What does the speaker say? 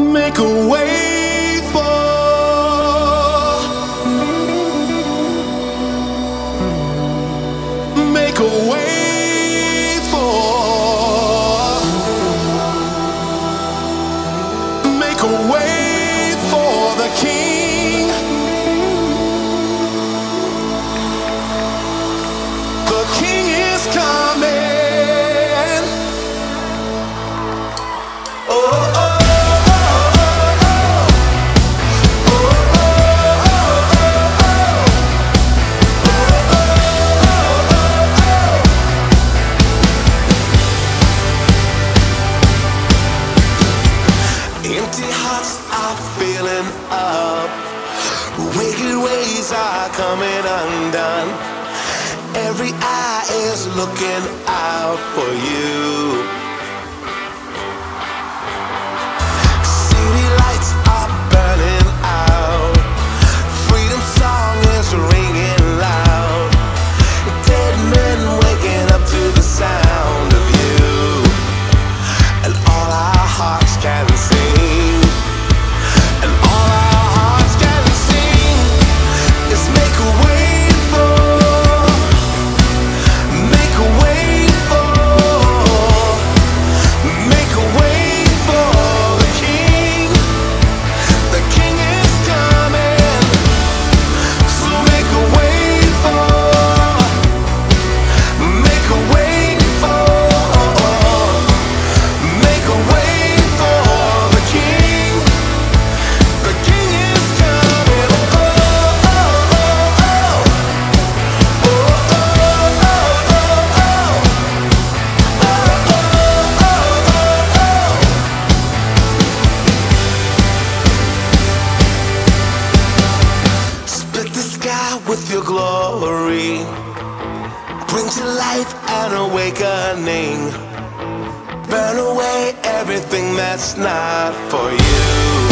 make a way for. Make a way for. Make a way for the king. are coming undone. Every eye is looking out for you. with your glory. Bring to life an awakening. Burn away everything that's not for you.